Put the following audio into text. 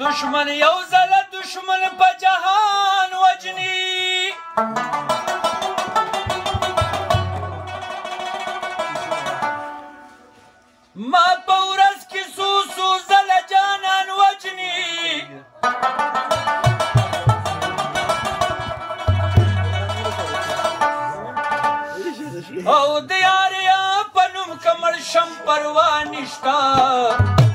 دشمن یو زله دشمن په جهان وجني ما په ورځ کې سو سو زله جانان وجني او دیاریا پنوم کمر شم پروا نشتا